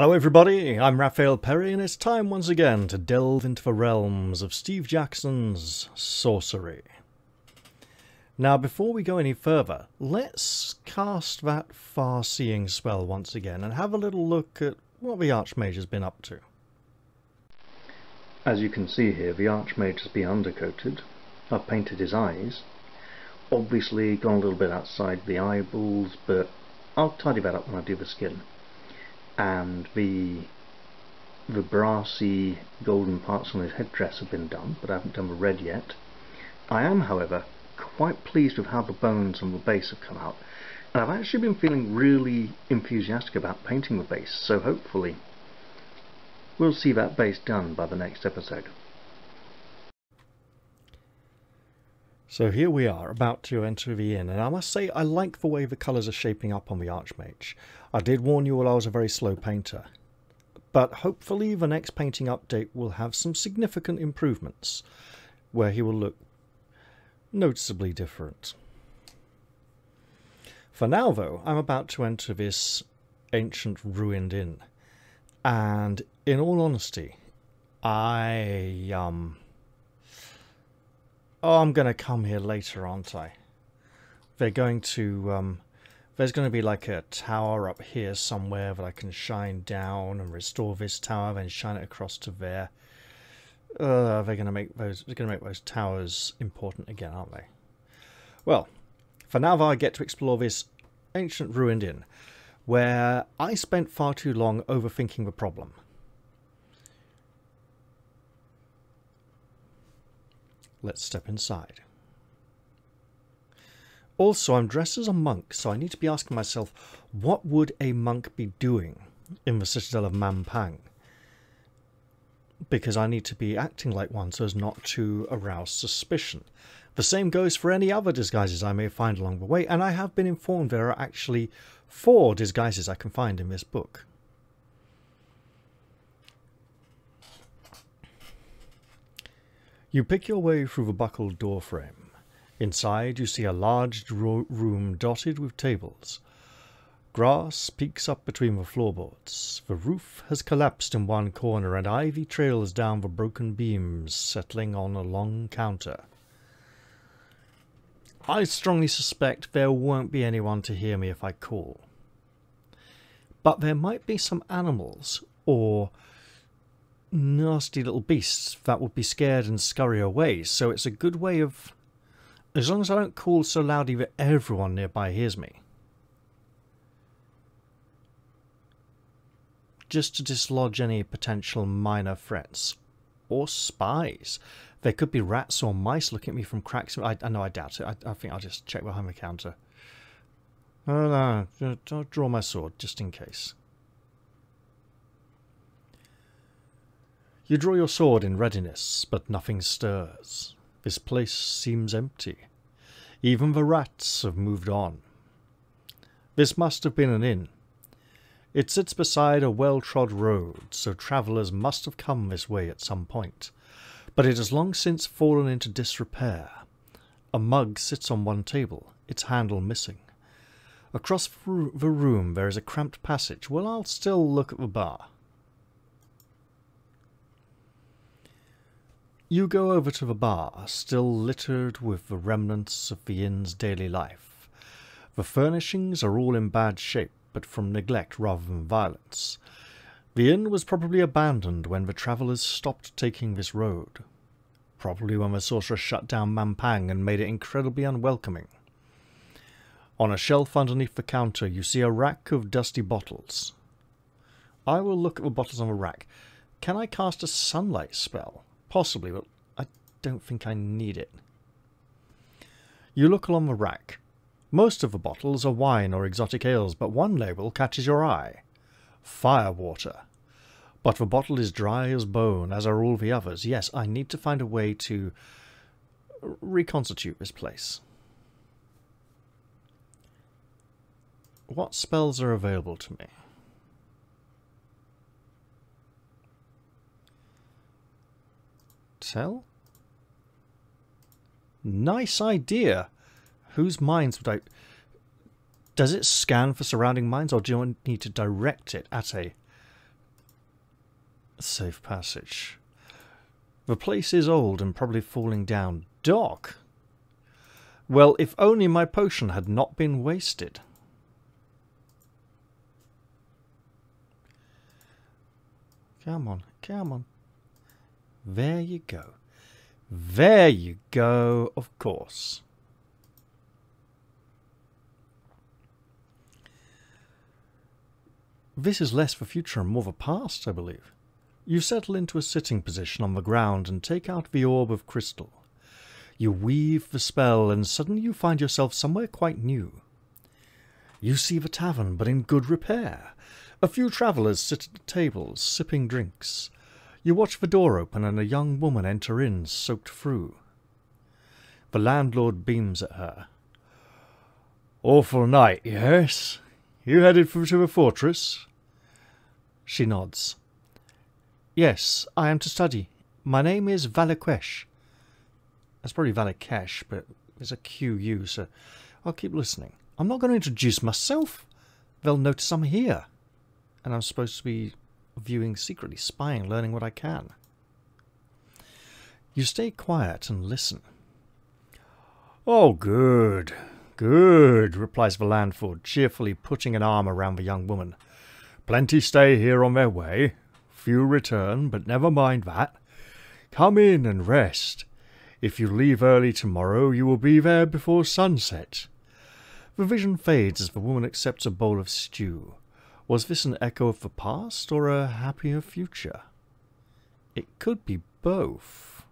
Hello everybody, I'm Raphael Perry and it's time once again to delve into the realms of Steve Jackson's sorcery. Now before we go any further, let's cast that far-seeing spell once again and have a little look at what the Archmage has been up to. As you can see here, the Archmage has been undercoated. I've painted his eyes. Obviously gone a little bit outside the eyeballs, but I'll tidy that up when I do the skin. And the the brassy golden parts on his headdress have been done, but I haven't done the red yet. I am, however, quite pleased with how the bones and the base have come out. And I've actually been feeling really enthusiastic about painting the base, so hopefully We'll see that base done by the next episode. So here we are, about to enter the inn, and I must say I like the way the colours are shaping up on the Archmage. I did warn you all I was a very slow painter. But hopefully the next painting update will have some significant improvements, where he will look noticeably different. For now though, I'm about to enter this ancient ruined inn. And in all honesty, I um Oh, I'm gonna come here later, aren't I? They're going to um there's going to be like a tower up here somewhere that I can shine down and restore this tower, then shine it across to there. Uh, they're going to make those. They're going to make those towers important again, aren't they? Well, for now, I get to explore this ancient ruined inn where I spent far too long overthinking the problem. Let's step inside. Also, I'm dressed as a monk, so I need to be asking myself, what would a monk be doing in the citadel of Mampang? Because I need to be acting like one so as not to arouse suspicion. The same goes for any other disguises I may find along the way, and I have been informed there are actually four disguises I can find in this book. You pick your way through the buckled door frame. Inside you see a large room dotted with tables. Grass peeks up between the floorboards. The roof has collapsed in one corner and ivy trails down the broken beams, settling on a long counter. I strongly suspect there won't be anyone to hear me if I call. But there might be some animals or nasty little beasts that would be scared and scurry away, so it's a good way of... As long as I don't call so loudly that everyone nearby hears me. Just to dislodge any potential minor threats. Or spies. There could be rats or mice looking at me from cracks. I, I know I doubt it. I, I think I'll just check behind the counter. Oh no, I'll draw my sword just in case. You draw your sword in readiness, but nothing stirs. This place seems empty. Even the rats have moved on. This must have been an inn. It sits beside a well-trod road, so travellers must have come this way at some point but it has long since fallen into disrepair. A mug sits on one table, its handle missing. Across the room there is a cramped passage. Well, I'll still look at the bar. You go over to the bar, still littered with the remnants of the inn's daily life. The furnishings are all in bad shape, but from neglect rather than violence. The inn was probably abandoned when the travellers stopped taking this road. Probably when the sorcerer shut down Mampang and made it incredibly unwelcoming. On a shelf underneath the counter you see a rack of dusty bottles. I will look at the bottles on the rack. Can I cast a sunlight spell? Possibly, but I don't think I need it. You look along the rack. Most of the bottles are wine or exotic ales, but one label catches your eye. Firewater. But the bottle is dry as bone, as are all the others. Yes, I need to find a way to reconstitute this place. What spells are available to me? Tell? Nice idea. Whose minds would I... Does it scan for surrounding minds, or do you need to direct it at a Safe passage. The place is old and probably falling down. Doc! Well, if only my potion had not been wasted. Come on, come on. There you go. There you go, of course. This is less for future and more for past, I believe. You settle into a sitting position on the ground and take out the orb of crystal. You weave the spell, and suddenly you find yourself somewhere quite new. You see the tavern, but in good repair. A few travellers sit at tables, sipping drinks. You watch the door open and a young woman enter in, soaked through. The landlord beams at her. Awful night, yes? You headed for to the fortress? She nods. Yes, I am to study. My name is Valaquesh. That's probably Valakesh, but there's a QU, so I'll keep listening. I'm not going to introduce myself. They'll notice I'm here. And I'm supposed to be viewing secretly, spying, learning what I can. You stay quiet and listen. Oh, good, good, replies the landlord, cheerfully putting an arm around the young woman. Plenty stay here on their way. Few return, but never mind that. Come in and rest. If you leave early tomorrow, you will be there before sunset. The vision fades as the woman accepts a bowl of stew. Was this an echo of the past or a happier future? It could be both.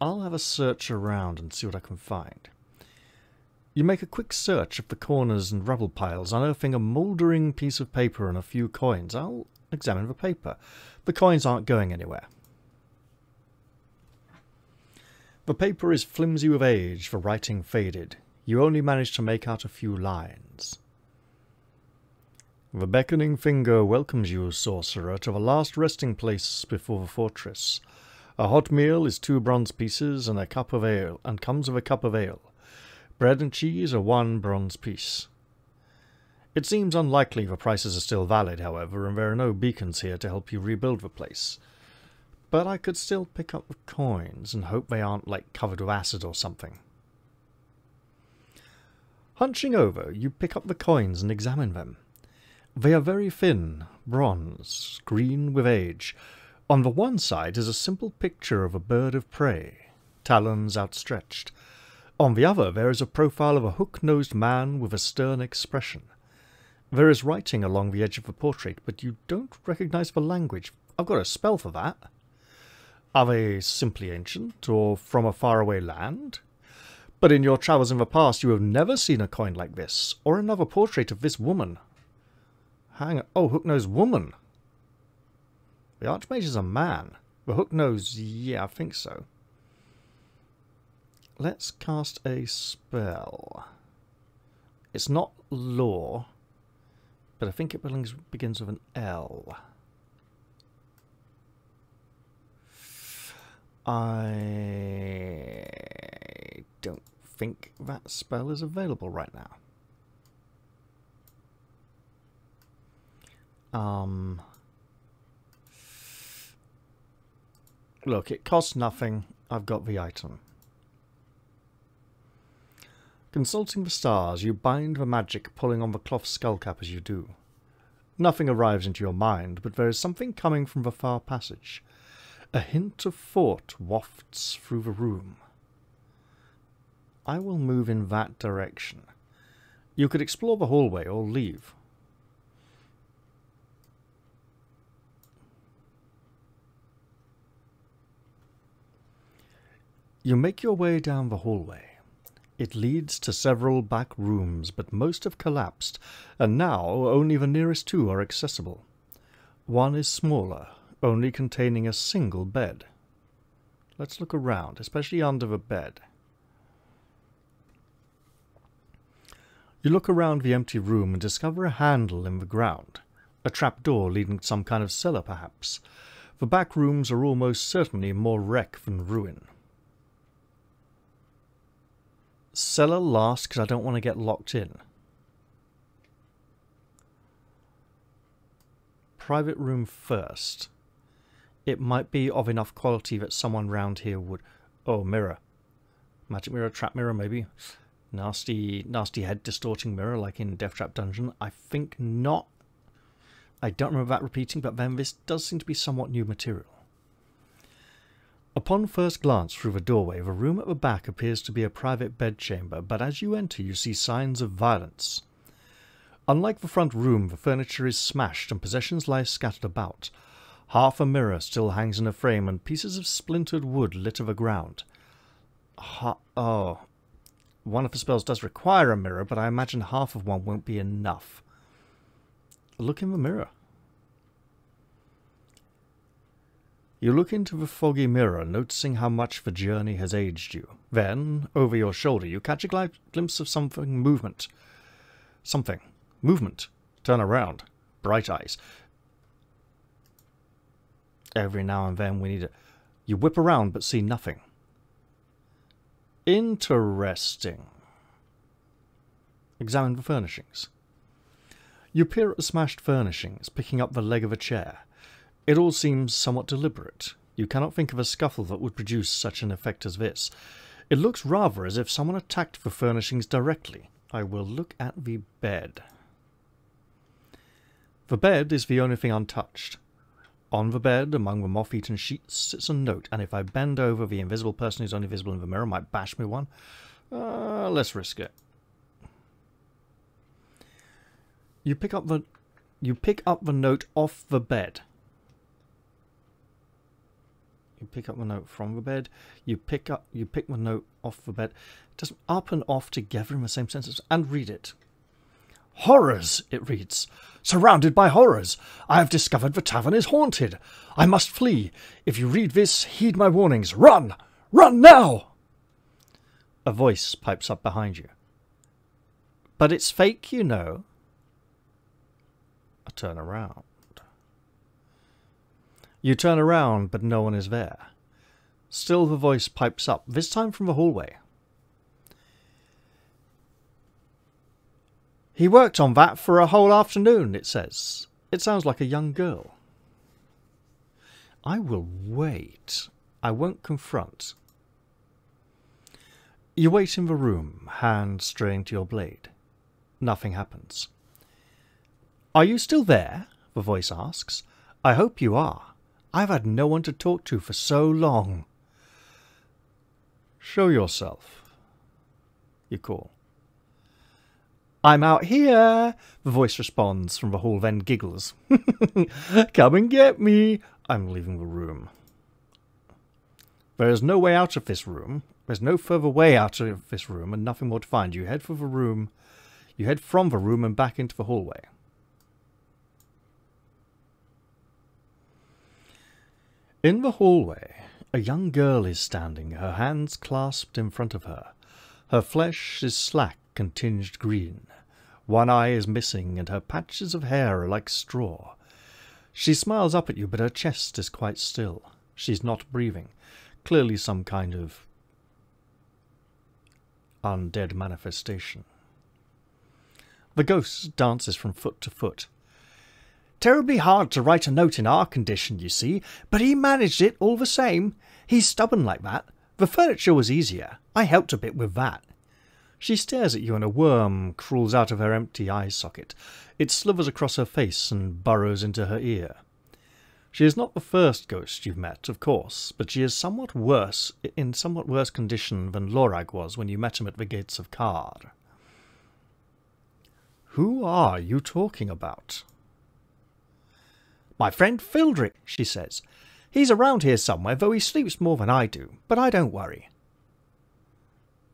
I'll have a search around and see what I can find. You make a quick search of the corners and rubble piles, unearthing a mouldering piece of paper and a few coins. I'll examine the paper. The coins aren't going anywhere. The paper is flimsy with age, the writing faded. You only manage to make out a few lines. The beckoning finger welcomes you, sorcerer, to the last resting place before the fortress. A hot meal is two bronze pieces and a cup of ale, and comes with a cup of ale. Bread and cheese are one bronze piece. It seems unlikely the prices are still valid, however, and there are no beacons here to help you rebuild the place. But I could still pick up the coins and hope they aren't, like, covered with acid or something. Hunching over, you pick up the coins and examine them. They are very thin, bronze, green with age. On the one side is a simple picture of a bird of prey, talons outstretched. On the other, there is a profile of a hook-nosed man with a stern expression. There is writing along the edge of the portrait, but you don't recognize the language. I've got a spell for that. Are they simply ancient, or from a faraway land? But in your travels in the past, you have never seen a coin like this, or another portrait of this woman. Hang on. Oh, woman. The Archmage is a man. The hook-nose, yeah, I think so. Let's cast a spell. It's not law, but I think it begins with an L. I don't think that spell is available right now. Um, look, it costs nothing. I've got the item. Consulting the stars, you bind the magic, pulling on the cloth skullcap as you do. Nothing arrives into your mind, but there is something coming from the far passage. A hint of thought wafts through the room. I will move in that direction. You could explore the hallway or leave. You make your way down the hallway. It leads to several back rooms, but most have collapsed, and now only the nearest two are accessible. One is smaller, only containing a single bed. Let's look around, especially under the bed. You look around the empty room and discover a handle in the ground. A trapdoor leading to some kind of cellar, perhaps. The back rooms are almost certainly more wreck than ruin. Cellar last because I don't want to get locked in. private room first. It might be of enough quality that someone round here would... Oh, mirror. Magic mirror, trap mirror, maybe. Nasty, nasty head distorting mirror like in Deathtrap Dungeon. I think not. I don't remember that repeating, but then this does seem to be somewhat new material. Upon first glance through the doorway, the room at the back appears to be a private bedchamber, but as you enter you see signs of violence. Unlike the front room, the furniture is smashed and possessions lie scattered about. Half a mirror still hangs in a frame, and pieces of splintered wood litter the ground. Ha oh, one of the spells does require a mirror, but I imagine half of one won't be enough. Look in the mirror. You look into the foggy mirror, noticing how much the journey has aged you. Then, over your shoulder, you catch a gl glimpse of something movement. Something. Movement. Turn around. Bright eyes. Every now and then we need it. You whip around but see nothing. Interesting. Examine the furnishings. You peer at the smashed furnishings, picking up the leg of a chair. It all seems somewhat deliberate. You cannot think of a scuffle that would produce such an effect as this. It looks rather as if someone attacked the furnishings directly. I will look at the bed. The bed is the only thing untouched. On the bed, among the moth-eaten sheets, sits a note, and if I bend over, the invisible person who's only visible in the mirror might bash me one. Uh, let's risk it. You pick up the you pick up the note off the bed. You pick up the note from the bed. You pick up you pick the note off the bed. Just up and off together in the same sentence and read it. Horrors, it reads. Surrounded by horrors. I have discovered the tavern is haunted. I must flee. If you read this, heed my warnings. Run! Run now! A voice pipes up behind you. But it's fake, you know. I turn around. You turn around, but no one is there. Still the voice pipes up, this time from the hallway. He worked on that for a whole afternoon, it says. It sounds like a young girl. I will wait. I won't confront. You wait in the room, hand straying to your blade. Nothing happens. Are you still there? The voice asks. I hope you are. I've had no one to talk to for so long. Show yourself. You call. I'm out here, the voice responds from the hall, then giggles. Come and get me. I'm leaving the room. There is no way out of this room. There's no further way out of this room and nothing more to find. You head for the room. You head from the room and back into the hallway. In the hallway, a young girl is standing, her hands clasped in front of her. Her flesh is slack and tinged green. One eye is missing, and her patches of hair are like straw. She smiles up at you, but her chest is quite still. She's not breathing. Clearly some kind of undead manifestation. The ghost dances from foot to foot. Terribly hard to write a note in our condition, you see, but he managed it all the same. He's stubborn like that. The furniture was easier. I helped a bit with that. She stares at you and a worm crawls out of her empty eye socket. It slithers across her face and burrows into her ear. She is not the first ghost you've met, of course, but she is somewhat worse, in somewhat worse condition than Lorag was when you met him at the gates of Kard. Who are you talking about? My friend Fildrick, she says. He's around here somewhere, though he sleeps more than I do, but I don't worry.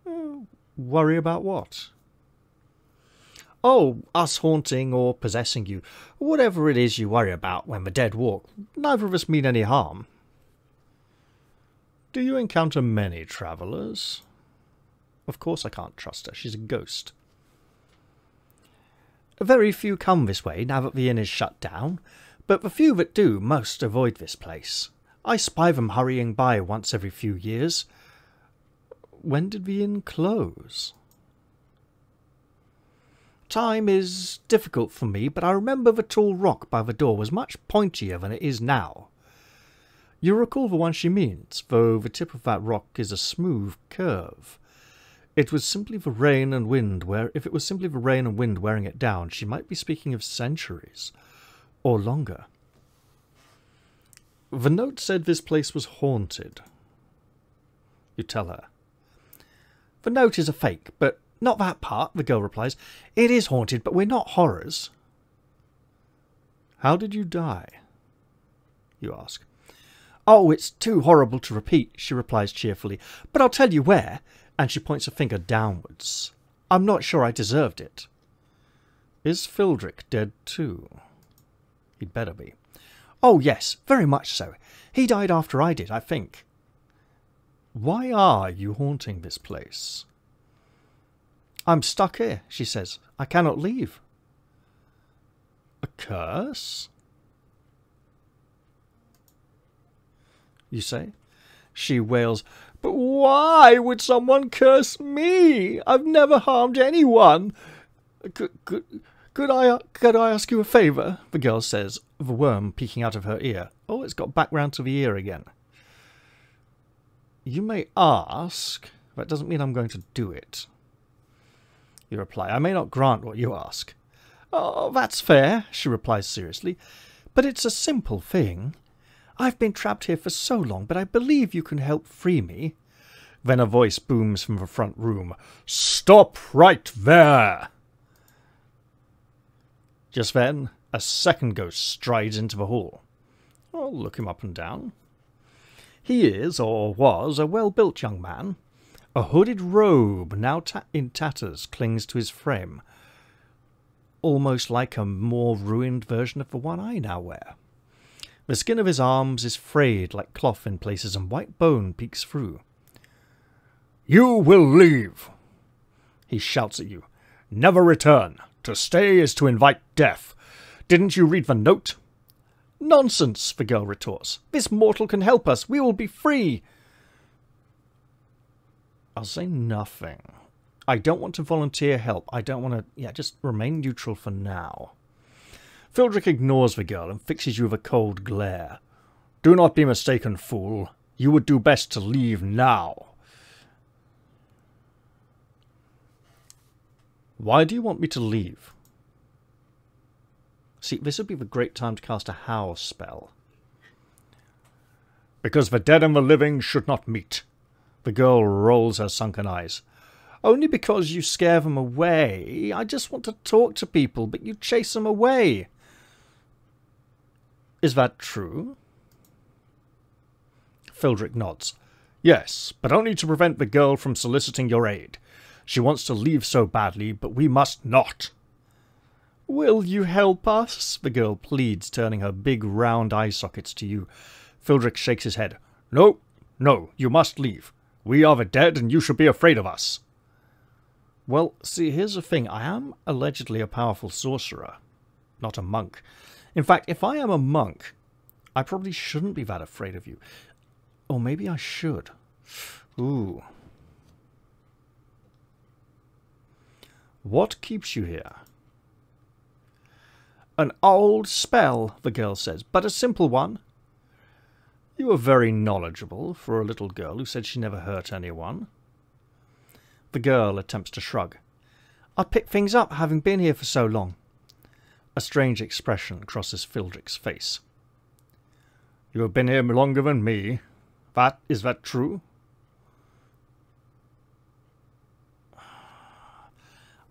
Hmm, worry about what? Oh, us haunting or possessing you. Whatever it is you worry about when the dead walk. Neither of us mean any harm. Do you encounter many travellers? Of course I can't trust her. She's a ghost. Very few come this way now that the inn is shut down, but the few that do most avoid this place. I spy them hurrying by once every few years, when did the inn close? Time is difficult for me, but I remember the tall rock by the door was much pointier than it is now. You recall the one she means, though the tip of that rock is a smooth curve. It was simply the rain and wind where if it was simply the rain and wind wearing it down, she might be speaking of centuries or longer. The note said this place was haunted. You tell her. The note is a fake, but not that part, the girl replies. It is haunted, but we're not horrors. How did you die? You ask. Oh, it's too horrible to repeat, she replies cheerfully, but I'll tell you where, and she points a finger downwards. I'm not sure I deserved it. Is Fildrick dead too? He'd better be. Oh, yes, very much so. He died after I did, I think. Why are you haunting this place? I'm stuck here, she says. I cannot leave. A curse? You say? She wails, But why would someone curse me? I've never harmed anyone. Could, could, I could I ask you a favour? The girl says, the worm peeking out of her ear. Oh, it's got back round to the ear again. You may ask. but That doesn't mean I'm going to do it. You reply, I may not grant what you ask. Oh, that's fair, she replies seriously. But it's a simple thing. I've been trapped here for so long, but I believe you can help free me. Then a voice booms from the front room. Stop right there! Just then, a second ghost strides into the hall. I'll look him up and down. He is, or was, a well-built young man. A hooded robe, now ta in tatters, clings to his frame, almost like a more ruined version of the one I now wear. The skin of his arms is frayed like cloth in places, and white bone peeks through. You will leave, he shouts at you. Never return. To stay is to invite death. Didn't you read the note? Nonsense, the girl retorts. This mortal can help us. We will be free. I'll say nothing. I don't want to volunteer help. I don't want to... Yeah, just remain neutral for now. Fildrick ignores the girl and fixes you with a cold glare. Do not be mistaken, fool. You would do best to leave now. Why do you want me to leave? See, this would be the great time to cast a howl spell. Because the dead and the living should not meet. The girl rolls her sunken eyes. Only because you scare them away. I just want to talk to people, but you chase them away. Is that true? Fildrick nods. Yes, but only to prevent the girl from soliciting your aid. She wants to leave so badly, but we must not. Will you help us? The girl pleads, turning her big round eye sockets to you. Fildrick shakes his head. No, no, you must leave. We are the dead, and you should be afraid of us. Well, see, here's the thing. I am allegedly a powerful sorcerer, not a monk. In fact, if I am a monk, I probably shouldn't be that afraid of you. Or maybe I should. Ooh. What keeps you here? An old spell, the girl says, but a simple one. You are very knowledgeable for a little girl who said she never hurt anyone. The girl attempts to shrug. I pick things up, having been here for so long. A strange expression crosses Fildrick's face. You have been here longer than me. That is that true?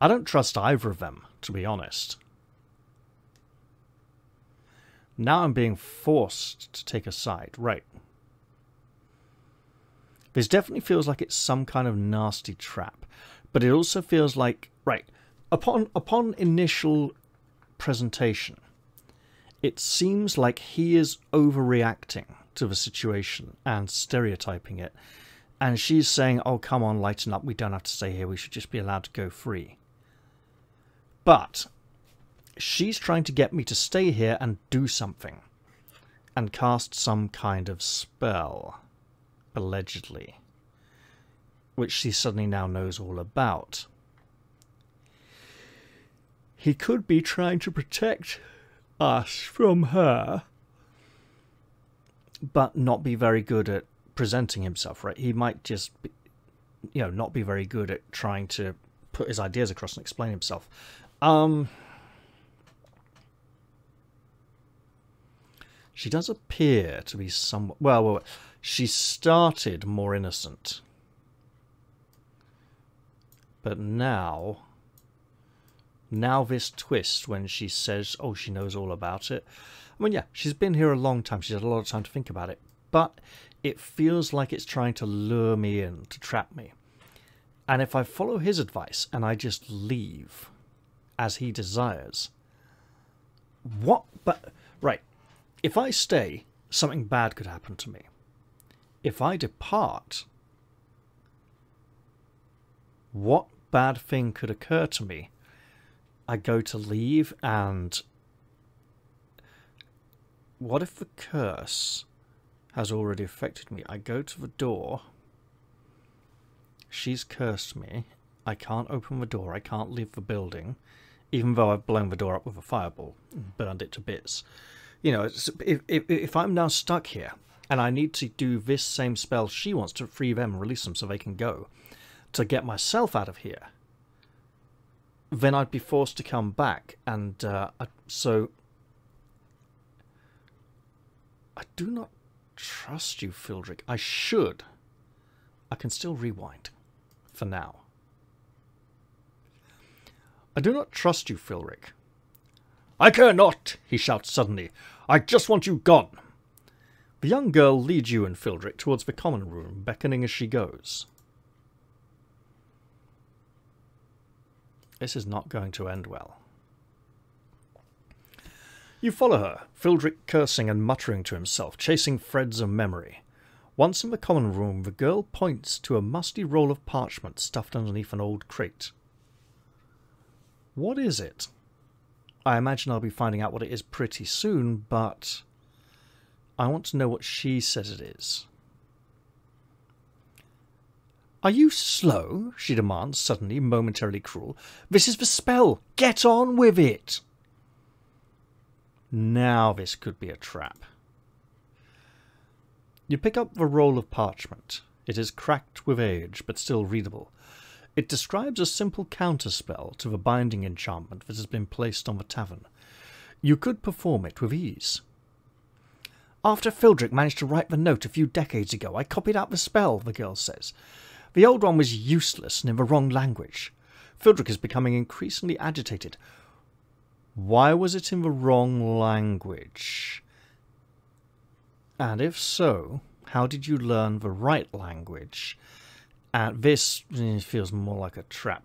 I don't trust either of them, to be honest. Now I'm being forced to take a side. Right. This definitely feels like it's some kind of nasty trap. But it also feels like... Right. Upon, upon initial presentation, it seems like he is overreacting to the situation and stereotyping it. And she's saying, oh, come on, lighten up. We don't have to stay here. We should just be allowed to go free. But she's trying to get me to stay here and do something. And cast some kind of spell. Allegedly. Which she suddenly now knows all about. he could be trying to protect us from her, but not be very good at presenting himself, right? He might just, be, you know, not be very good at trying to put his ideas across and explain himself. Um, she does appear to be somewhat well, well. She started more innocent, but now, now this twist when she says, "Oh, she knows all about it." I mean, yeah, she's been here a long time. She's had a lot of time to think about it, but it feels like it's trying to lure me in to trap me. And if I follow his advice and I just leave as he desires, what? But, right, if I stay, something bad could happen to me. If I depart, what bad thing could occur to me? I go to leave and. What if the curse has already affected me? I go to the door She's cursed me. I can't open the door. I can't leave the building, even though I've blown the door up with a fireball, burned it to bits. You know, if, if, if I'm now stuck here and I need to do this same spell she wants to free them and release them so they can go to get myself out of here, then I'd be forced to come back. And uh, I, so I do not trust you, Fildrick. I should. I can still rewind for now. I do not trust you, Fildrick. I care not, he shouts suddenly. I just want you gone. The young girl leads you and Fildrick towards the common room, beckoning as she goes. This is not going to end well. You follow her, Fildrick cursing and muttering to himself, chasing threads of memory. Once in the common room, the girl points to a musty roll of parchment stuffed underneath an old crate. What is it? I imagine I'll be finding out what it is pretty soon, but I want to know what she says it is. Are you slow? she demands, suddenly, momentarily cruel. This is the spell. Get on with it. Now this could be a trap. You pick up the roll of parchment. It is cracked with age, but still readable. It describes a simple counterspell to the binding enchantment that has been placed on the tavern. You could perform it with ease. After Fildrick managed to write the note a few decades ago, I copied out the spell, the girl says. The old one was useless and in the wrong language. Fildrick is becoming increasingly agitated. Why was it in the wrong language? And if so, how did you learn the right language? This eh, feels more like a trap.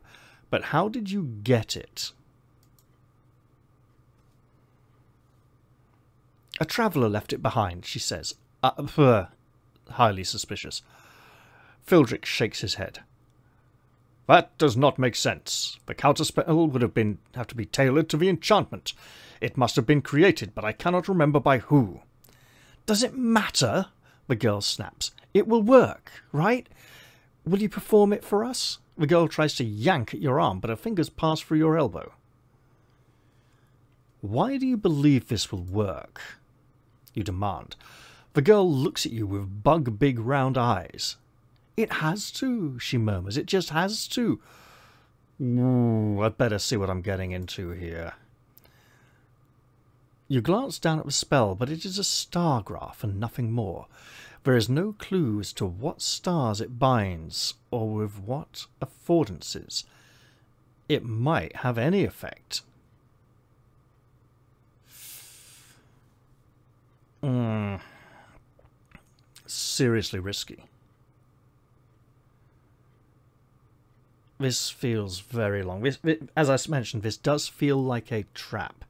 But how did you get it? A traveller left it behind, she says. Uh, highly suspicious. Fildrick shakes his head. That does not make sense. The counterspell would have been have to be tailored to the enchantment. It must have been created, but I cannot remember by who. Does it matter? The girl snaps. It will work, right? Will you perform it for us? The girl tries to yank at your arm, but her fingers pass through your elbow. Why do you believe this will work? You demand. The girl looks at you with bug big round eyes. It has to, she murmurs. It just has to. Ooh, I'd better see what I'm getting into here. You glance down at the spell, but it is a star graph and nothing more. There is no clue as to what stars it binds or with what affordances it might have any effect. Mm. Seriously risky. This feels very long. This, as I mentioned, this does feel like a trap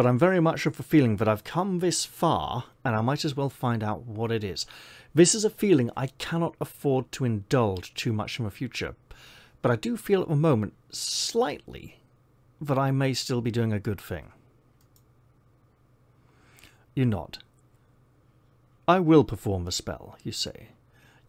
but I'm very much of the feeling that I've come this far and I might as well find out what it is. This is a feeling I cannot afford to indulge too much in the future, but I do feel at the moment, slightly, that I may still be doing a good thing. You nod. I will perform the spell, you say.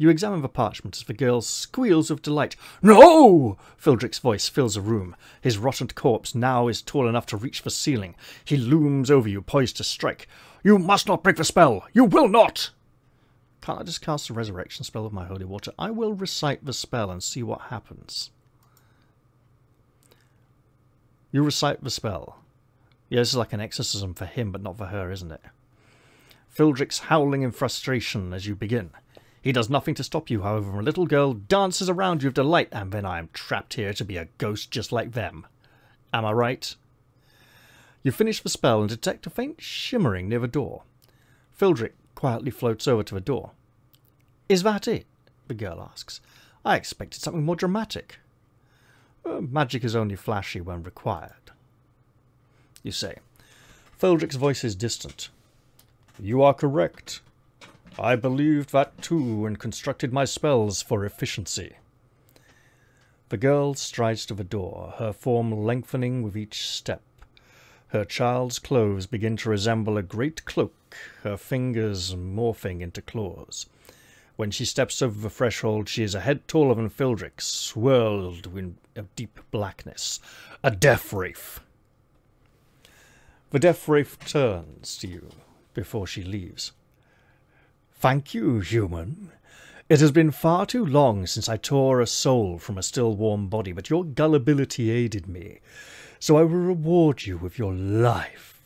You examine the parchment as the girl squeals with delight. No! Fildrick's voice fills the room. His rotten corpse now is tall enough to reach the ceiling. He looms over you, poised to strike. You must not break the spell! You will not! Can't I just cast a resurrection spell with my holy water? I will recite the spell and see what happens. You recite the spell. Yeah, this is like an exorcism for him, but not for her, isn't it? Fildrick's howling in frustration as you begin. He does nothing to stop you, however, a little girl dances around you with delight, and then I am trapped here to be a ghost just like them. Am I right? You finish the spell and detect a faint shimmering near the door. Fildrick quietly floats over to the door. Is that it? the girl asks. I expected something more dramatic. Uh, magic is only flashy when required. You say. Fildrick's voice is distant. You are correct. I believed that too and constructed my spells for efficiency. The girl strides to the door, her form lengthening with each step. Her child's clothes begin to resemble a great cloak, her fingers morphing into claws. When she steps over the threshold, she is a head taller than Fildrick, swirled in a deep blackness. A death wraith. The death wraith turns to you before she leaves. Thank you, human. It has been far too long since I tore a soul from a still warm body, but your gullibility aided me, so I will reward you with your life.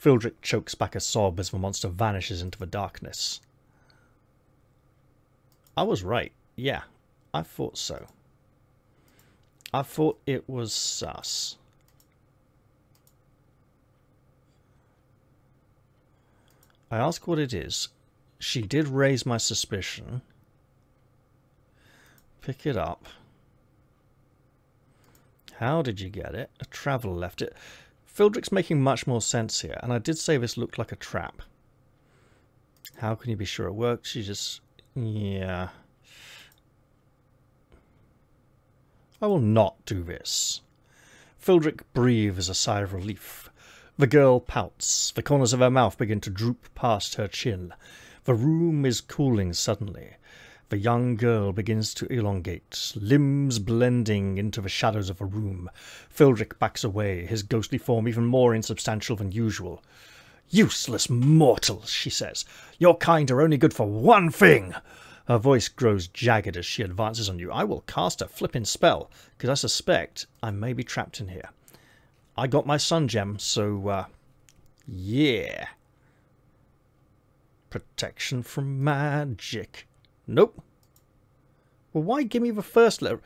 Fildrick chokes back a sob as the monster vanishes into the darkness. I was right. Yeah, I thought so. I thought it was sus. I ask what it is, she did raise my suspicion. Pick it up. How did you get it? A traveller left it. Fildrick's making much more sense here, and I did say this looked like a trap. How can you be sure it works? She just... Yeah. I will not do this. Fildrick breathes a sigh of relief. The girl pouts. The corners of her mouth begin to droop past her chin. The room is cooling suddenly. The young girl begins to elongate, limbs blending into the shadows of the room. Fildrick backs away, his ghostly form even more insubstantial than usual. Useless mortals, she says. Your kind are only good for one thing. Her voice grows jagged as she advances on you. I will cast a flipping spell, because I suspect I may be trapped in here. I got my sun gem, so, uh, yeah. Protection from magic. Nope. Well, why give me the first letter?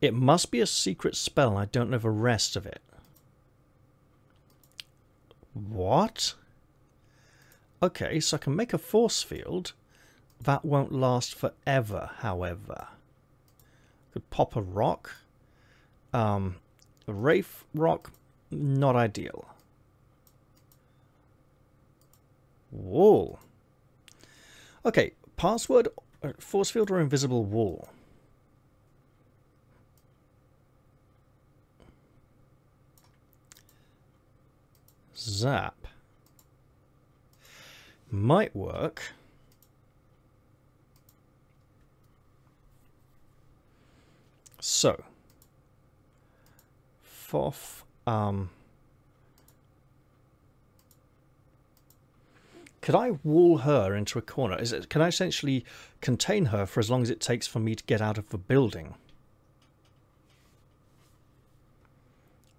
It must be a secret spell. I don't know the rest of it. What? Okay, so I can make a force field. That won't last forever, however. Could pop a rock. Um, a Wraith rock, not ideal. Wool. Okay, password, uh, force field or invisible wall? Zap. Might work. So, Foff, um, Could I wall her into a corner? Is it, can I essentially contain her for as long as it takes for me to get out of the building?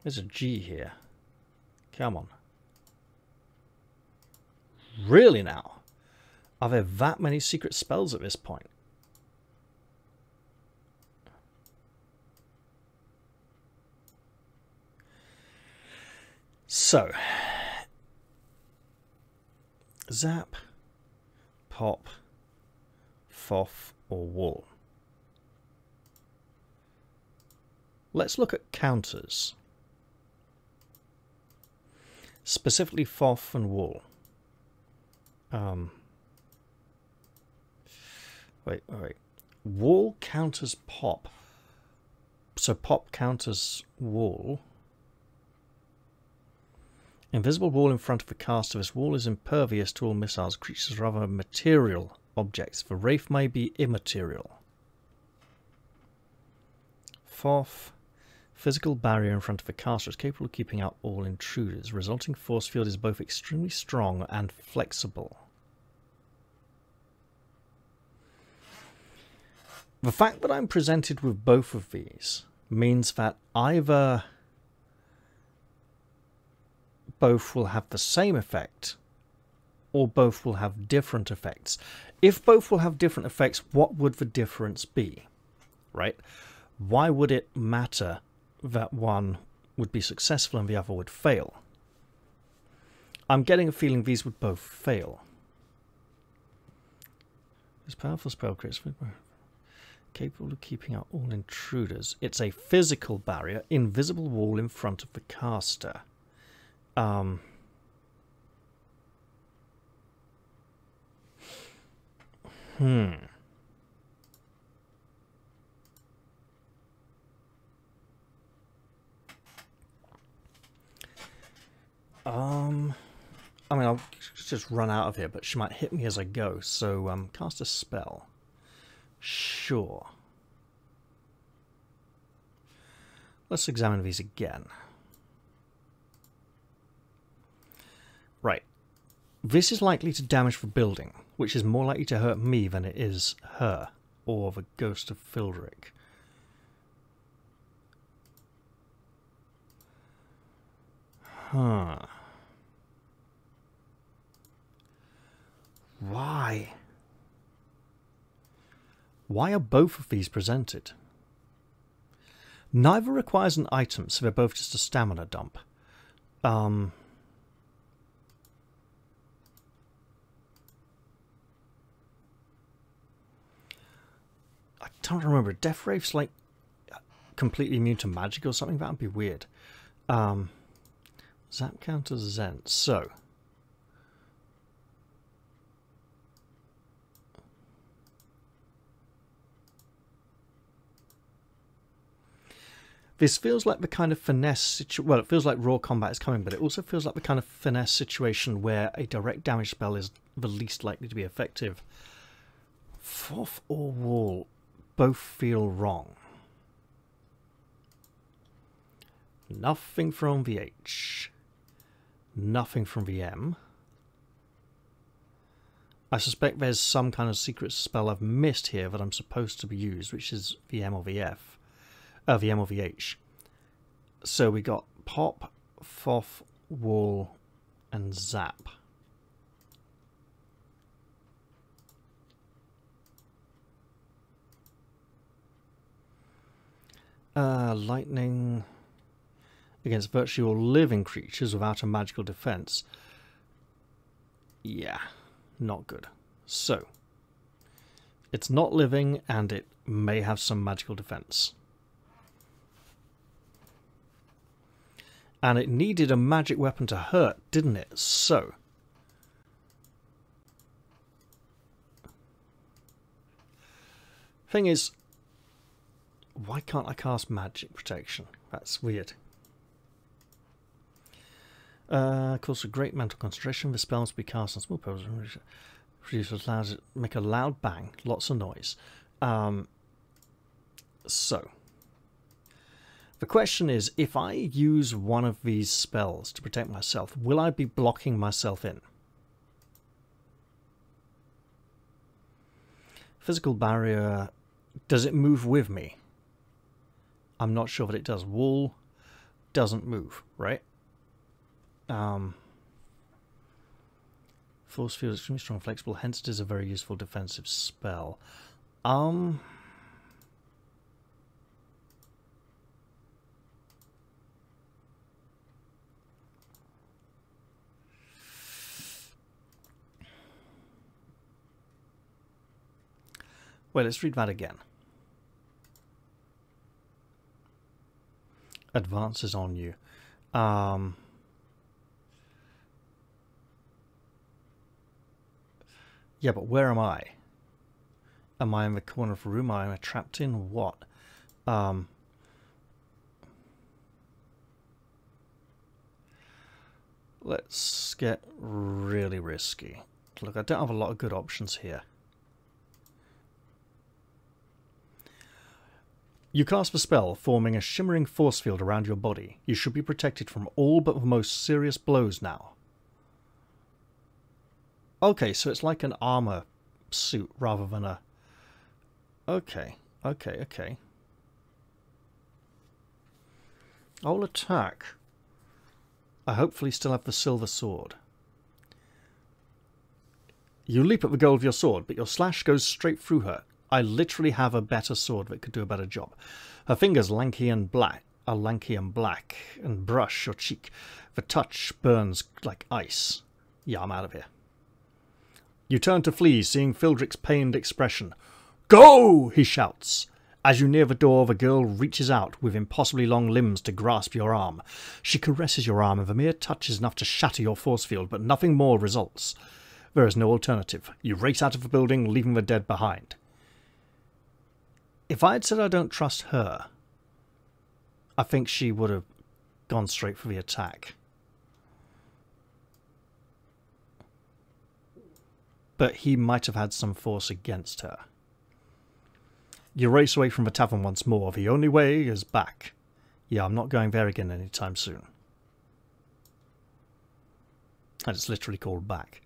There's a G here. Come on. Really now? Are there that many secret spells at this point? So, zap, pop, foff, or wall. Let's look at counters. Specifically foff and wall. Um, wait, wait. Wall counters pop. So pop counters wall. Invisible wall in front of the caster. This wall is impervious to all missiles, creatures, or other material objects. The wraith may be immaterial. Foff, physical barrier in front of the caster is capable of keeping out all intruders. Resulting force field is both extremely strong and flexible. The fact that I'm presented with both of these means that either both will have the same effect or both will have different effects. If both will have different effects, what would the difference be? Right? Why would it matter that one would be successful and the other would fail? I'm getting a feeling these would both fail. This powerful spell creates capable of keeping out all intruders. It's a physical barrier, invisible wall in front of the caster. Um, hmm. Um, I mean, I'll just run out of here, but she might hit me as I go. So, um, cast a spell. Sure. Let's examine these again. Right. This is likely to damage the building, which is more likely to hurt me than it is her, or the ghost of Fildrick. Huh. Why? Why are both of these presented? Neither requires an item, so they're both just a stamina dump. Um, Don't remember. Death Wraith's like completely immune to magic or something. That would be weird. Um, Zap counters Zen. So, This feels like the kind of finesse situation. Well, it feels like raw combat is coming, but it also feels like the kind of finesse situation where a direct damage spell is the least likely to be effective. Foff or wall both feel wrong. Nothing from VH. Nothing from VM. I suspect there's some kind of secret spell I've missed here that I'm supposed to be used, which is VM or VF uh, VM or VH. So we got pop, foff, wall, and zap. Uh, lightning against virtually all living creatures without a magical defense. Yeah, not good. So, it's not living and it may have some magical defense. And it needed a magic weapon to hurt, didn't it? So... Thing is, why can't I cast magic protection? That's weird. Uh, calls for great mental concentration. The spell must be cast on small pebbles. Produces allows it make a loud bang, lots of noise. Um, so, the question is, if I use one of these spells to protect myself, will I be blocking myself in? Physical barrier, does it move with me? I'm not sure that it does. Wall doesn't move, right? Um, force field is extremely strong and flexible, hence it is a very useful defensive spell. Um... Well, let's read that again. Advances on you. Um, yeah, but where am I? Am I in the corner of the room? Am I trapped in what? Um, let's get really risky. Look, I don't have a lot of good options here. You cast a spell, forming a shimmering force field around your body. You should be protected from all but the most serious blows now. Okay, so it's like an armor suit rather than a... Okay, okay, okay. I'll attack. I hopefully still have the silver sword. You leap at the goal of your sword, but your slash goes straight through her. I literally have a better sword that could do a better job. Her fingers lanky and black are lanky and black, and brush your cheek. The touch burns like ice. Yeah, I'm out of here. You turn to flee, seeing Fildrick's pained expression. Go! he shouts. As you near the door, the girl reaches out with impossibly long limbs to grasp your arm. She caresses your arm, and the mere touch is enough to shatter your force field, but nothing more results. There is no alternative. You race out of the building, leaving the dead behind. If I had said I don't trust her, I think she would have gone straight for the attack. But he might have had some force against her. You race away from the tavern once more. The only way is back. Yeah, I'm not going there again anytime soon. And it's literally called back.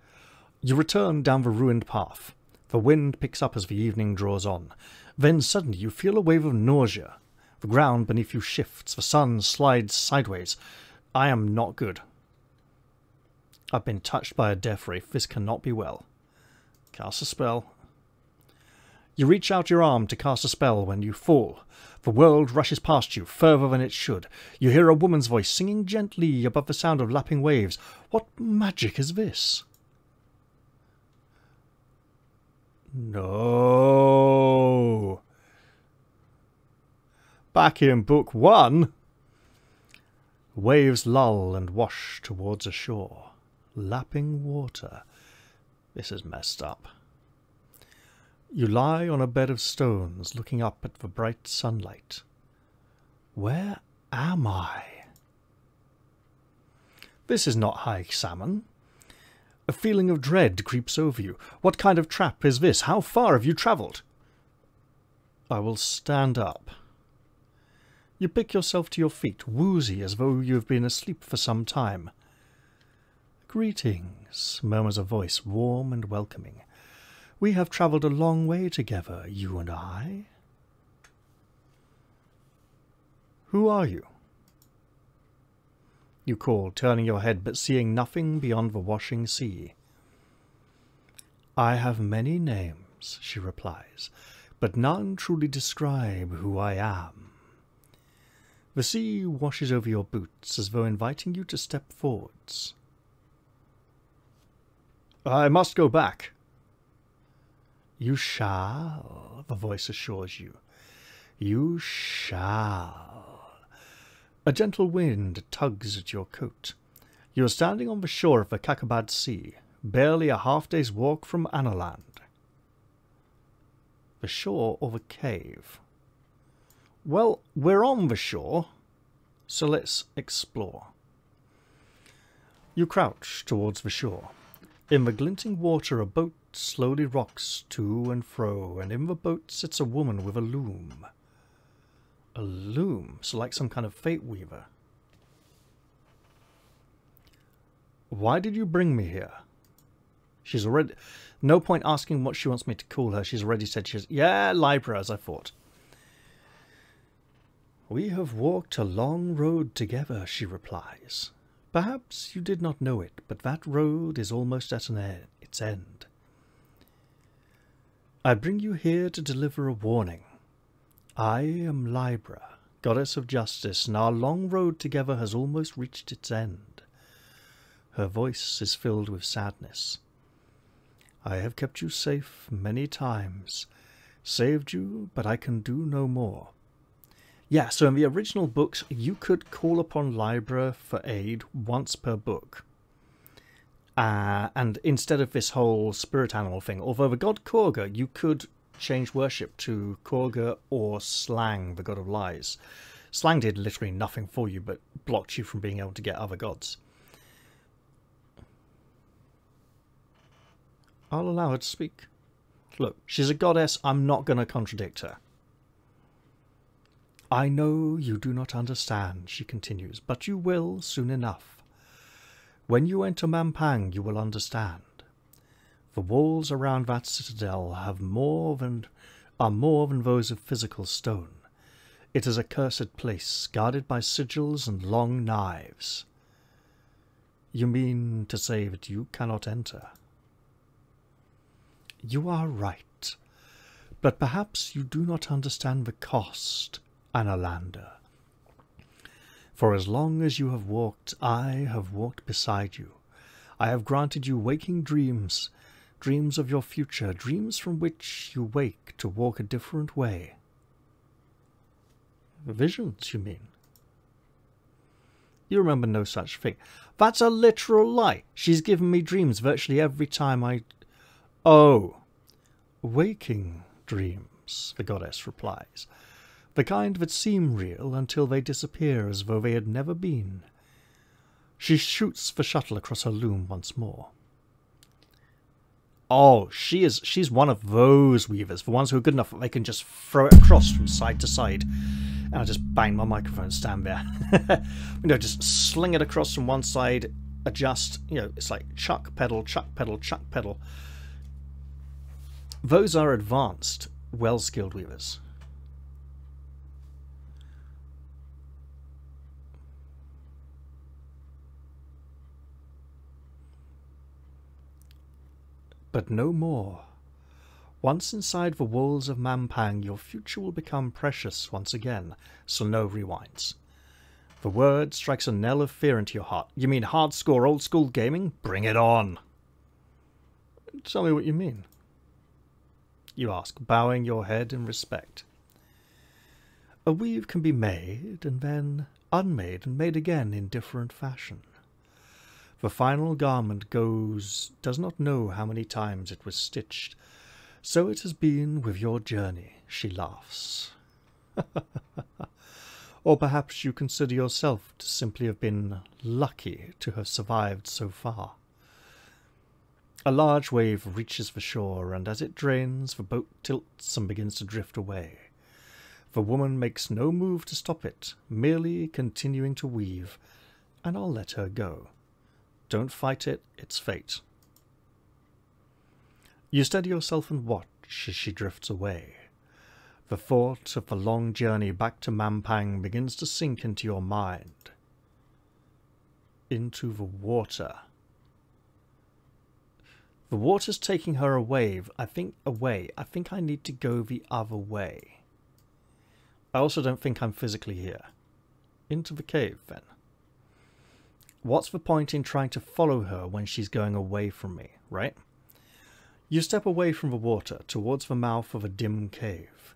You return down the ruined path. The wind picks up as the evening draws on. Then suddenly you feel a wave of nausea. The ground beneath you shifts. The sun slides sideways. I am not good. I've been touched by a death wraith. This cannot be well. Cast a spell. You reach out your arm to cast a spell when you fall. The world rushes past you, further than it should. You hear a woman's voice singing gently above the sound of lapping waves. What magic is this? No. Back in book one. Waves lull and wash towards a shore. Lapping water. This is messed up. You lie on a bed of stones looking up at the bright sunlight. Where am I? This is not High Xamen. A feeling of dread creeps over you. What kind of trap is this? How far have you travelled? I will stand up. You pick yourself to your feet, woozy as though you have been asleep for some time. Greetings, murmurs a voice, warm and welcoming. We have travelled a long way together, you and I. Who are you? You call, turning your head but seeing nothing beyond the washing sea. I have many names, she replies, but none truly describe who I am. The sea washes over your boots as though inviting you to step forwards. I must go back. You shall, the voice assures you. You shall. A gentle wind tugs at your coat. You are standing on the shore of the Kakhabad Sea, barely a half day's walk from Analand. The shore or the cave? Well, we're on the shore, so let's explore. You crouch towards the shore. In the glinting water, a boat slowly rocks to and fro, and in the boat sits a woman with a loom. A loom, so like some kind of fate weaver. Why did you bring me here? She's already... No point asking what she wants me to call her. She's already said she's... Yeah, Libra, as I thought. We have walked a long road together, she replies. Perhaps you did not know it, but that road is almost at an its end. I bring you here to deliver a warning. I am Libra, goddess of justice, and our long road together has almost reached its end. Her voice is filled with sadness. I have kept you safe many times, saved you, but I can do no more. Yeah, so in the original books, you could call upon Libra for aid once per book. Uh, and instead of this whole spirit animal thing, although the god Korga, you could change worship to Korga or Slang, the god of lies. Slang did literally nothing for you but blocked you from being able to get other gods. I'll allow her to speak. Look, she's a goddess. I'm not going to contradict her. I know you do not understand, she continues, but you will soon enough. When you enter Mampang, you will understand. The walls around that citadel have more than are more than those of physical stone. It is a cursed place, guarded by sigils and long knives. You mean to say that you cannot enter? You are right, but perhaps you do not understand the cost, Analander. For as long as you have walked, I have walked beside you. I have granted you waking dreams, dreams of your future, dreams from which you wake to walk a different way. Visions, you mean? You remember no such thing. That's a literal lie. She's given me dreams virtually every time I. Oh. Waking dreams, the goddess replies. The kind that seem real until they disappear as though they had never been. She shoots the shuttle across her loom once more. Oh, she is she's one of those weavers, the ones who are good enough that they can just throw it across from side to side. And I just bang my microphone stand there. you know, just sling it across from one side, adjust, you know, it's like chuck pedal, chuck pedal, chuck pedal. Those are advanced, well skilled weavers. But no more. Once inside the walls of Mampang, your future will become precious once again, so no rewinds. The word strikes a knell of fear into your heart. You mean hard score old school gaming? Bring it on! Tell me what you mean. You ask, bowing your head in respect. A weave can be made, and then unmade, and made again in different fashion. The final garment goes does not know how many times it was stitched. So it has been with your journey, she laughs. or perhaps you consider yourself to simply have been lucky to have survived so far. A large wave reaches the shore, and as it drains, the boat tilts and begins to drift away. The woman makes no move to stop it, merely continuing to weave, and I'll let her go. Don't fight it, it's fate. You steady yourself and watch as she drifts away. The thought of the long journey back to Mampang begins to sink into your mind. Into the water. The water's taking her away. I think away. I think I need to go the other way. I also don't think I'm physically here. Into the cave, then. What's the point in trying to follow her when she's going away from me, right? You step away from the water towards the mouth of a dim cave.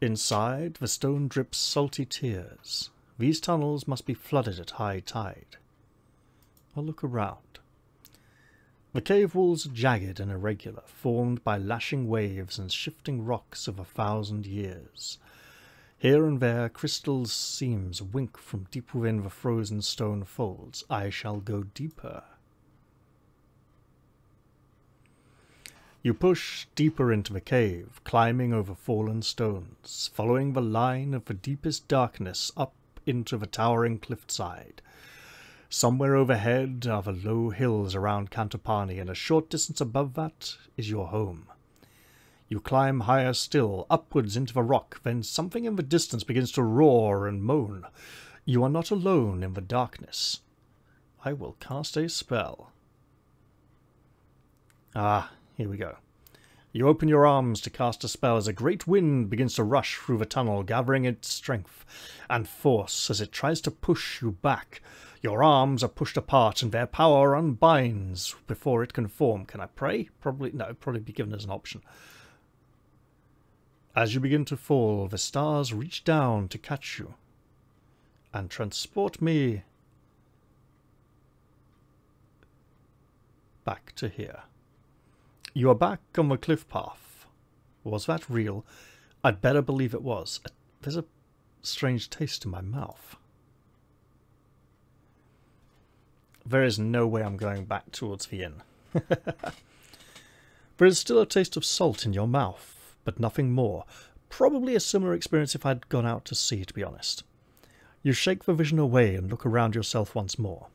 Inside, the stone drips salty tears. These tunnels must be flooded at high tide. I look around. The cave walls are jagged and irregular, formed by lashing waves and shifting rocks of a thousand years. Here and there crystal seams wink from deep within the frozen stone folds. I shall go deeper. You push deeper into the cave, climbing over fallen stones, following the line of the deepest darkness up into the towering cliffside. Somewhere overhead are the low hills around Cantopani, and a short distance above that is your home. You climb higher still, upwards into the rock, then something in the distance begins to roar and moan. You are not alone in the darkness. I will cast a spell. Ah, here we go. You open your arms to cast a spell as a great wind begins to rush through the tunnel, gathering its strength and force as it tries to push you back. Your arms are pushed apart and their power unbinds before it can form. Can I pray? Probably, no, probably be given as an option. As you begin to fall, the stars reach down to catch you and transport me back to here. You are back on the cliff path. Was that real? I'd better believe it was. Uh, there's a strange taste in my mouth. There is no way I'm going back towards the inn. there is still a taste of salt in your mouth but nothing more. Probably a similar experience if I'd gone out to sea, to be honest. You shake the vision away and look around yourself once more.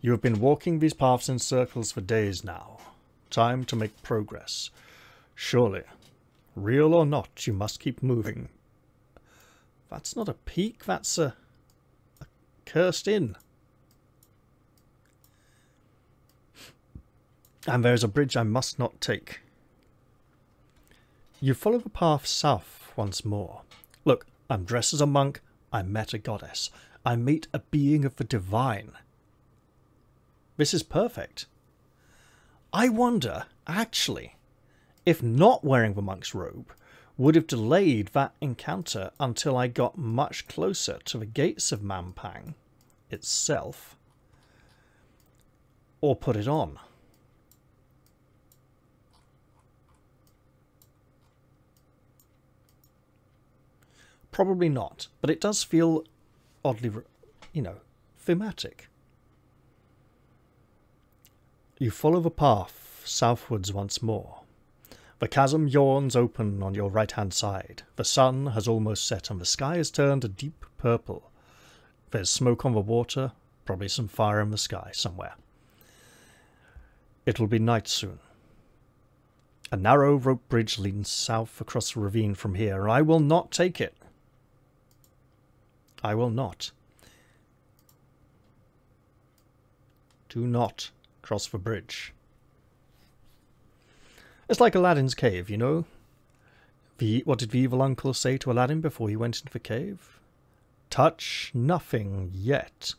You have been walking these paths in circles for days now. Time to make progress. Surely, real or not, you must keep moving. That's not a peak, that's a, a cursed inn. And there is a bridge I must not take. You follow the path south once more. Look, I'm dressed as a monk, I met a goddess. I meet a being of the divine. This is perfect. I wonder, actually, if not wearing the monk's robe would have delayed that encounter until I got much closer to the gates of Mampang itself, or put it on. Probably not, but it does feel oddly, you know, thematic. You follow the path southwards once more. The chasm yawns open on your right hand side. The sun has almost set and the sky has turned a deep purple. There's smoke on the water, probably some fire in the sky somewhere. It will be night soon. A narrow rope bridge leads south across the ravine from here. And I will not take it. I will not. Do not cross the bridge. It's like Aladdin's cave, you know? The, what did the evil uncle say to Aladdin before he went into the cave? Touch nothing yet.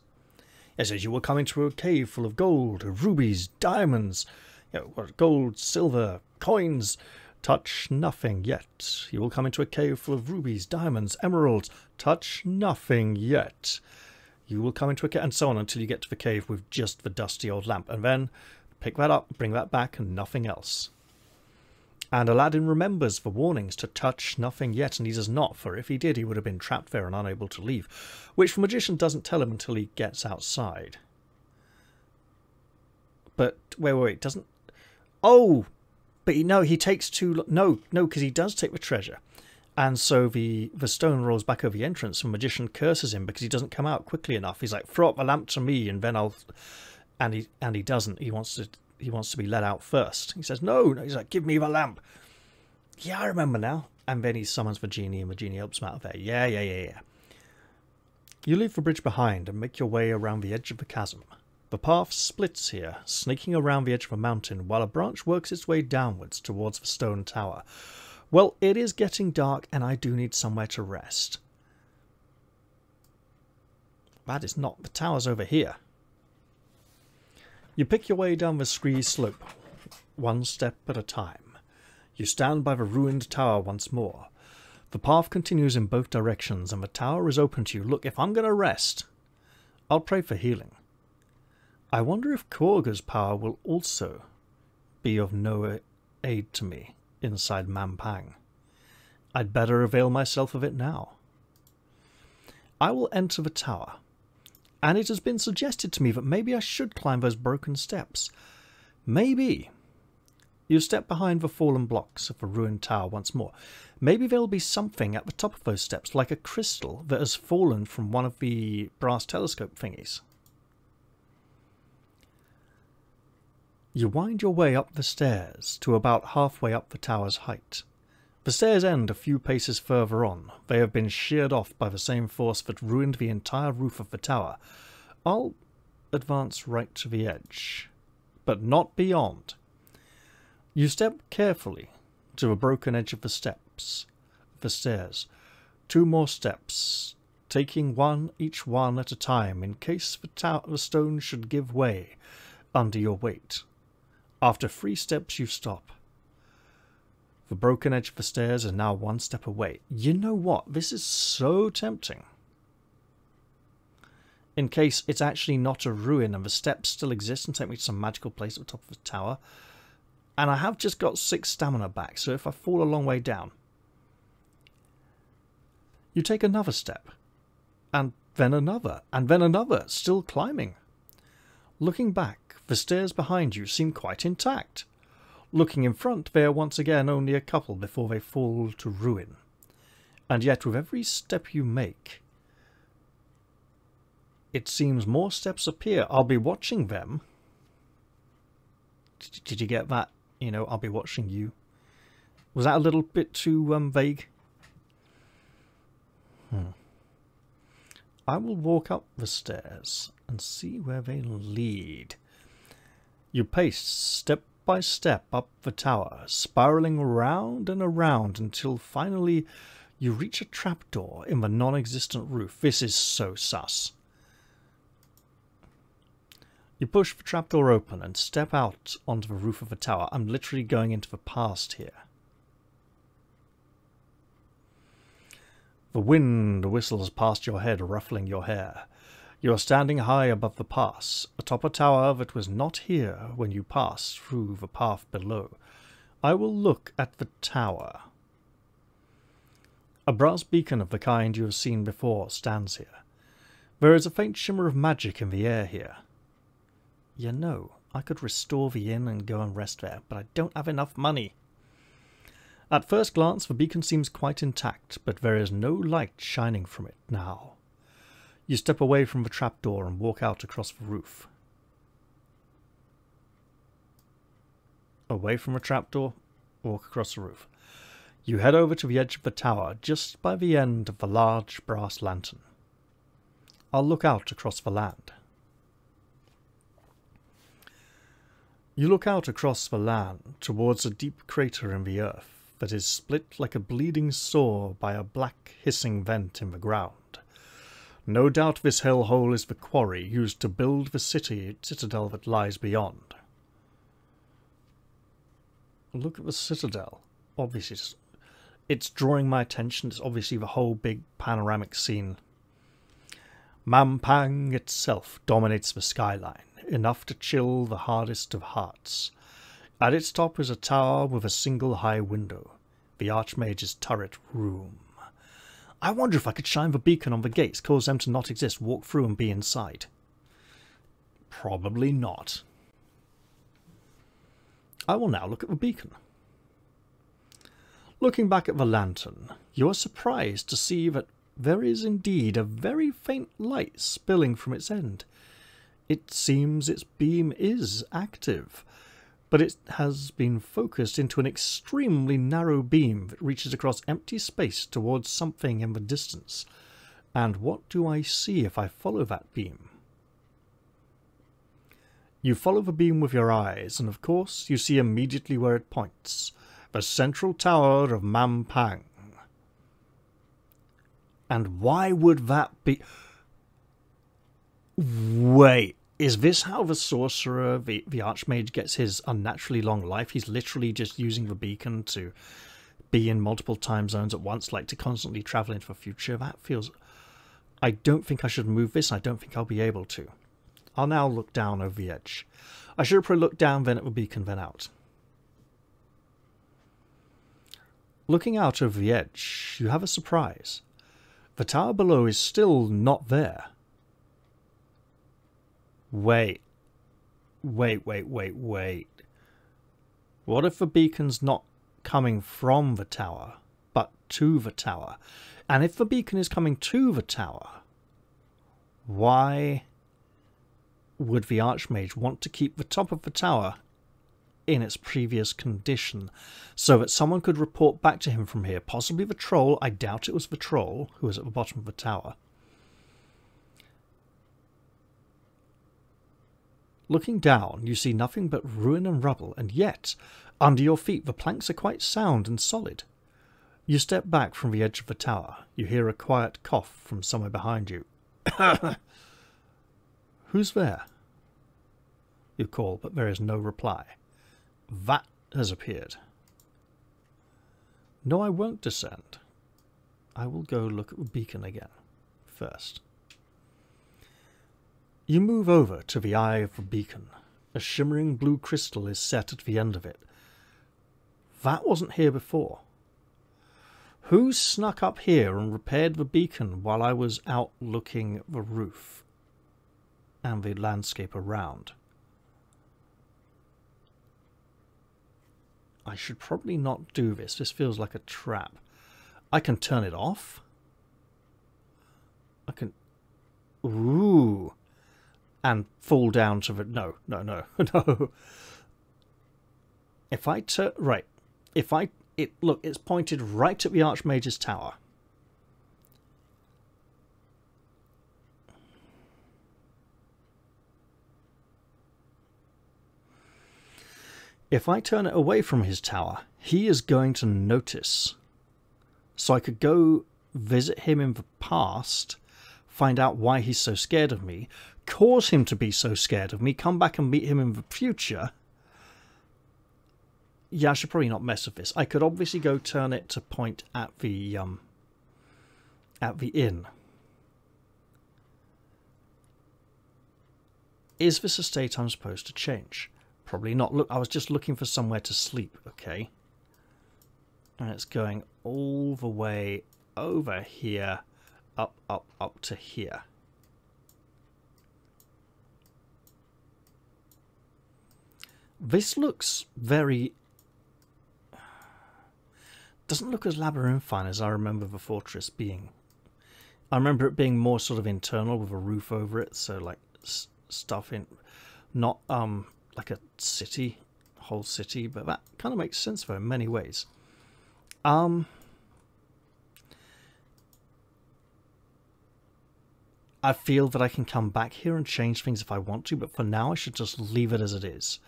He says you will come into a cave full of gold, rubies, diamonds, you know, gold, silver, coins, Touch nothing yet. You will come into a cave full of rubies, diamonds, emeralds. Touch nothing yet. You will come into a cave, and so on until you get to the cave with just the dusty old lamp. And then pick that up, bring that back, and nothing else. And Aladdin remembers the warnings to touch nothing yet, and he does not, for if he did, he would have been trapped there and unable to leave, which the magician doesn't tell him until he gets outside. But, wait, wait, wait, doesn't... Oh, but he, no, he takes too no, no, because he does take the treasure, and so the the stone rolls back over the entrance. And the magician curses him because he doesn't come out quickly enough. He's like, "Throw up the lamp to me, and then I'll." And he and he doesn't. He wants to he wants to be let out first. He says, "No." no. He's like, "Give me the lamp." Yeah, I remember now. And then he summons the genie, and the genie helps him out of there. Yeah, yeah, yeah, yeah. You leave the bridge behind and make your way around the edge of the chasm. The path splits here, snaking around the edge of a mountain, while a branch works its way downwards towards the stone tower. Well, it is getting dark, and I do need somewhere to rest. That is not. The tower's over here. You pick your way down the scree slope, one step at a time. You stand by the ruined tower once more. The path continues in both directions, and the tower is open to you. Look, if I'm going to rest, I'll pray for healing. I wonder if Korga's power will also be of no aid to me inside Mampang. I'd better avail myself of it now. I will enter the tower, and it has been suggested to me that maybe I should climb those broken steps. Maybe. You step behind the fallen blocks of the ruined tower once more. Maybe there'll be something at the top of those steps, like a crystal that has fallen from one of the brass telescope thingies. You wind your way up the stairs to about halfway up the tower's height. The stairs end a few paces further on. They have been sheared off by the same force that ruined the entire roof of the tower. I'll advance right to the edge, but not beyond. You step carefully to the broken edge of the steps, the stairs. Two more steps, taking one each one at a time in case the, the stone should give way under your weight. After three steps, you stop. The broken edge of the stairs is now one step away. You know what? This is so tempting. In case it's actually not a ruin and the steps still exist and take me to some magical place at the top of the tower. And I have just got six stamina back, so if I fall a long way down. You take another step. And then another. And then another. Still climbing. Looking back, the stairs behind you seem quite intact. Looking in front, they are once again only a couple before they fall to ruin. And yet, with every step you make, it seems more steps appear. I'll be watching them. Did, did you get that? You know, I'll be watching you. Was that a little bit too um, vague? Hmm. I will walk up the stairs and see where they lead. You pace step by step up the tower, spiraling around and around until finally you reach a trapdoor in the non-existent roof. This is so sus. You push the trapdoor open and step out onto the roof of the tower. I'm literally going into the past here. The wind whistles past your head, ruffling your hair. You are standing high above the pass, atop a tower that was not here when you passed through the path below. I will look at the tower. A brass beacon of the kind you have seen before stands here. There is a faint shimmer of magic in the air here. You know, I could restore the inn and go and rest there, but I don't have enough money. At first glance, the beacon seems quite intact, but there is no light shining from it now. You step away from the trapdoor and walk out across the roof. Away from the trapdoor, walk across the roof. You head over to the edge of the tower, just by the end of the large brass lantern. I'll look out across the land. You look out across the land towards a deep crater in the earth that is split like a bleeding sore by a black hissing vent in the ground. No doubt this hellhole is the quarry used to build the city citadel that lies beyond. Look at the citadel. Obviously, it's, it's drawing my attention. It's obviously the whole big panoramic scene. Mampang itself dominates the skyline, enough to chill the hardest of hearts. At its top is a tower with a single high window, the Archmage's turret room. I wonder if I could shine the beacon on the gates, cause them to not exist, walk through and be inside. Probably not. I will now look at the beacon. Looking back at the lantern, you are surprised to see that there is indeed a very faint light spilling from its end. It seems its beam is active, but it has been focused into an extremely narrow beam that reaches across empty space towards something in the distance. And what do I see if I follow that beam? You follow the beam with your eyes, and of course you see immediately where it points the central tower of Mampang. And why would that be? Wait, is this how the sorcerer, the, the archmage, gets his unnaturally long life? He's literally just using the beacon to be in multiple time zones at once, like to constantly travel into the future. That feels... I don't think I should move this. I don't think I'll be able to. I'll now look down over the edge. I should have probably looked down, then at the beacon, then out. Looking out over the edge, you have a surprise. The tower below is still not there. Wait. Wait, wait, wait, wait. What if the beacon's not coming from the tower, but to the tower? And if the beacon is coming to the tower, why would the Archmage want to keep the top of the tower in its previous condition so that someone could report back to him from here? Possibly the troll. I doubt it was the troll who was at the bottom of the tower. Looking down, you see nothing but ruin and rubble, and yet, under your feet, the planks are quite sound and solid. You step back from the edge of the tower. You hear a quiet cough from somewhere behind you. Who's there? You call, but there is no reply. That has appeared. No, I won't descend. I will go look at the beacon again first. You move over to the eye of the beacon. A shimmering blue crystal is set at the end of it. That wasn't here before. Who snuck up here and repaired the beacon while I was out looking the roof and the landscape around? I should probably not do this. This feels like a trap. I can turn it off. I can... Ooh. And fall down to the... No, no, no, no. If I turn... Right. If I... It Look, it's pointed right at the Archmage's tower. If I turn it away from his tower, he is going to notice. So I could go visit him in the past, find out why he's so scared of me, cause him to be so scared of me, come back and meet him in the future. Yeah, I should probably not mess with this. I could obviously go turn it to point at the um at the inn. Is this a state I'm supposed to change? Probably not. Look, I was just looking for somewhere to sleep, okay? And it's going all the way over here, up, up, up to here. This looks very... Doesn't look as labyrinthine as I remember the fortress being. I remember it being more sort of internal with a roof over it, so like stuff in... Not um like a city, whole city, but that kind of makes sense for in many ways. Um, I feel that I can come back here and change things if I want to, but for now I should just leave it as it is.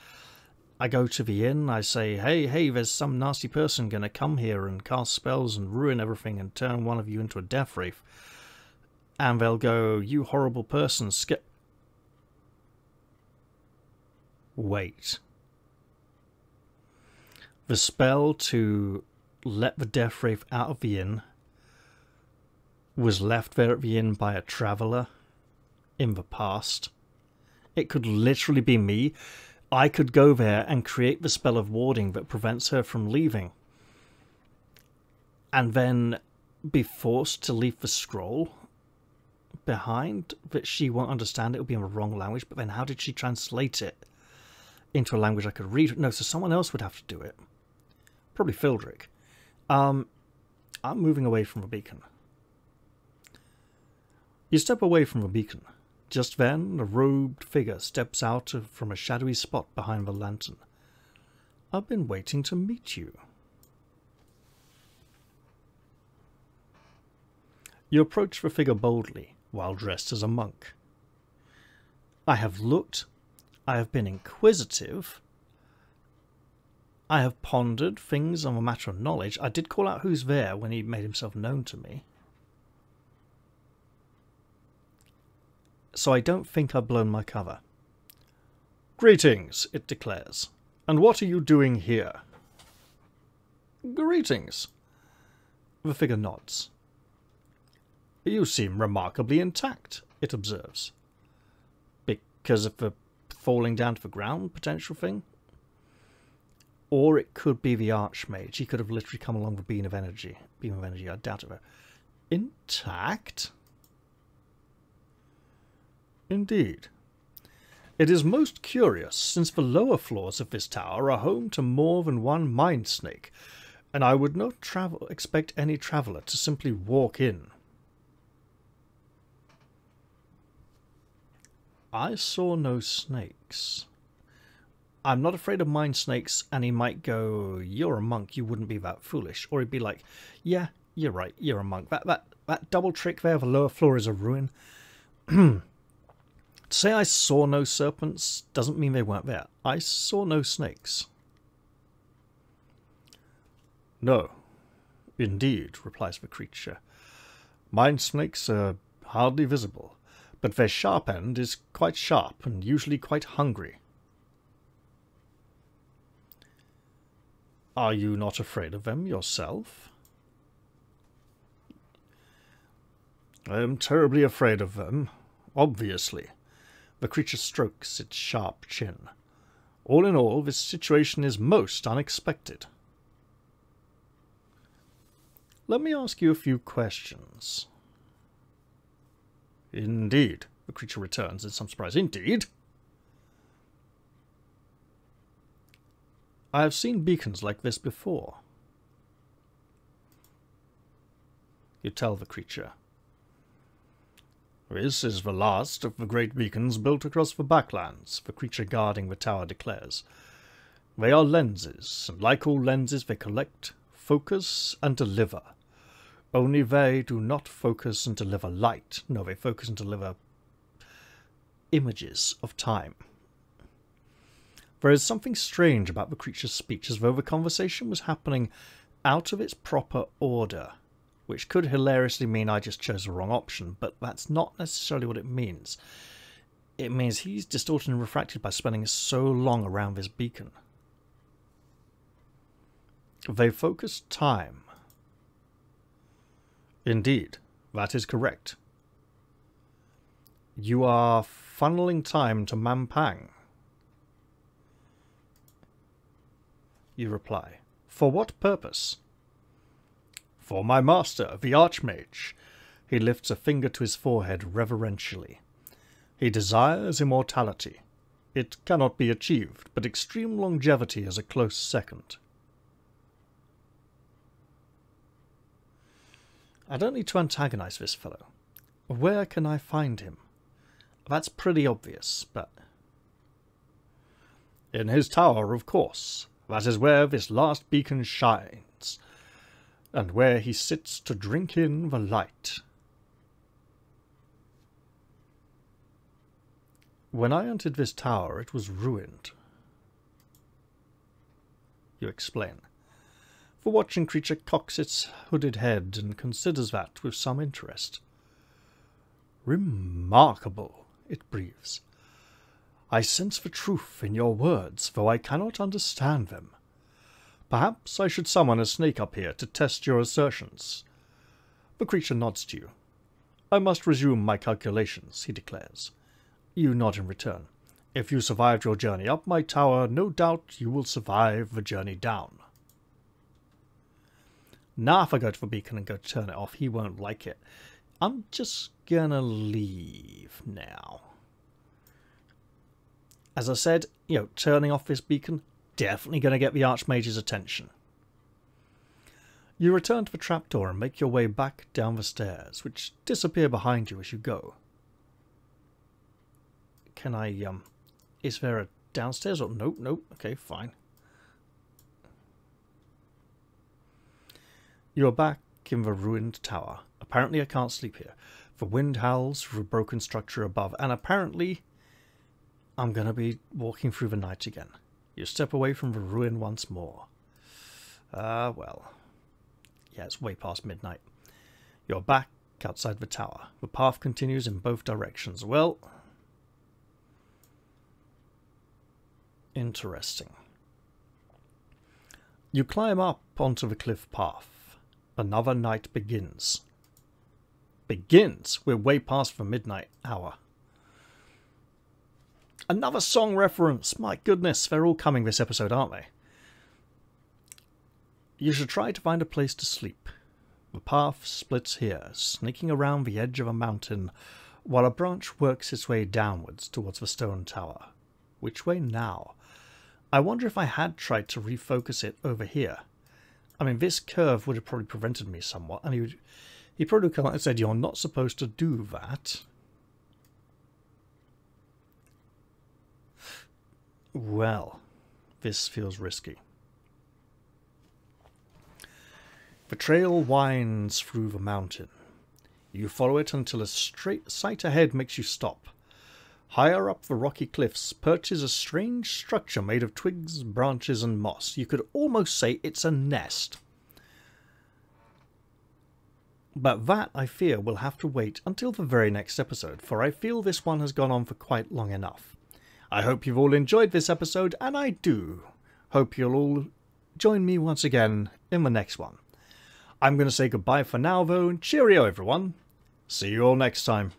I go to the inn, I say, hey, hey, there's some nasty person going to come here and cast spells and ruin everything and turn one of you into a death wraith. And they'll go, you horrible person, skip wait. The spell to let the Death Wraith out of the inn was left there at the inn by a traveller in the past. It could literally be me. I could go there and create the spell of warding that prevents her from leaving. And then be forced to leave the scroll behind that she won't understand. It will be in the wrong language. But then how did she translate it? into a language I could read. No, so someone else would have to do it. Probably Fildrick. Um, I'm moving away from the beacon. You step away from the beacon. Just then, a robed figure steps out from a shadowy spot behind the lantern. I've been waiting to meet you. You approach the figure boldly, while dressed as a monk. I have looked I have been inquisitive. I have pondered things on a matter of knowledge. I did call out who's there when he made himself known to me. So I don't think I've blown my cover. Greetings, it declares. And what are you doing here? Greetings. The figure nods. You seem remarkably intact, it observes. Because of the falling down to the ground potential thing. Or it could be the Archmage. He could have literally come along with Beam of Energy. Beam of Energy, I doubt it. Intact? Indeed. It is most curious, since the lower floors of this tower are home to more than one mind snake, and I would not travel expect any traveller to simply walk in I saw no snakes. I'm not afraid of mind snakes, and he might go, You're a monk, you wouldn't be that foolish. Or he'd be like, Yeah, you're right, you're a monk. That that that double trick there, the lower floor is a ruin. to say I saw no serpents doesn't mean they weren't there. I saw no snakes. No, indeed, replies the creature. Mind snakes are hardly visible but their sharp end is quite sharp and usually quite hungry. Are you not afraid of them yourself? I am terribly afraid of them, obviously. The creature strokes its sharp chin. All in all, this situation is most unexpected. Let me ask you a few questions. Indeed, the creature returns in some surprise. Indeed. I have seen beacons like this before. You tell the creature. This is the last of the great beacons built across the Baklands, the creature guarding the tower declares. They are lenses, and like all lenses they collect, focus, and deliver. Only they do not focus and deliver light. No, they focus and deliver images of time. There is something strange about the creature's speech, as though the conversation was happening out of its proper order which could hilariously mean I just chose the wrong option, but that's not necessarily what it means. It means he's distorted and refracted by spending so long around this beacon. They focus time. Indeed, that is correct. You are funneling time to Mampang. You reply, For what purpose? For my master, the Archmage. He lifts a finger to his forehead reverentially. He desires immortality. It cannot be achieved, but extreme longevity is a close second. I don't need to antagonize this fellow. Where can I find him? That's pretty obvious, but... In his tower, of course. That is where this last beacon shines and where he sits to drink in the light. When I entered this tower, it was ruined. You explain. The watching creature cocks its hooded head and considers that with some interest. Remarkable, it breathes. I sense the truth in your words, though I cannot understand them. Perhaps I should summon a snake up here to test your assertions. The creature nods to you. I must resume my calculations, he declares. You nod in return. If you survived your journey up my tower, no doubt you will survive the journey down. Now if I go to the beacon and go turn it off, he won't like it. I'm just gonna leave now. As I said, you know, turning off this beacon, definitely going to get the Archmage's attention. You return to the trapdoor and make your way back down the stairs, which disappear behind you as you go. Can I, um, is there a downstairs or, nope, nope, okay, fine. You are back in the ruined tower. Apparently I can't sleep here. The wind howls through a broken structure above, and apparently I'm going to be walking through the night again. You step away from the ruin once more. Ah, uh, well. Yeah, it's way past midnight. You're back outside the tower. The path continues in both directions. Well... Interesting. You climb up onto the cliff path. Another night begins. Begins? We're way past the midnight hour. Another song reference. My goodness, they're all coming this episode, aren't they? You should try to find a place to sleep. The path splits here, sneaking around the edge of a mountain, while a branch works its way downwards towards the stone tower. Which way now? I wonder if I had tried to refocus it over here. I mean, this curve would have probably prevented me somewhat, and he, would, he probably come out and said, you're not supposed to do that. Well, this feels risky. The trail winds through the mountain. You follow it until a straight sight ahead makes you stop. Higher up the rocky cliffs perches a strange structure made of twigs, branches, and moss. You could almost say it's a nest. But that, I fear, will have to wait until the very next episode, for I feel this one has gone on for quite long enough. I hope you've all enjoyed this episode, and I do hope you'll all join me once again in the next one. I'm going to say goodbye for now, though, and cheerio, everyone. See you all next time.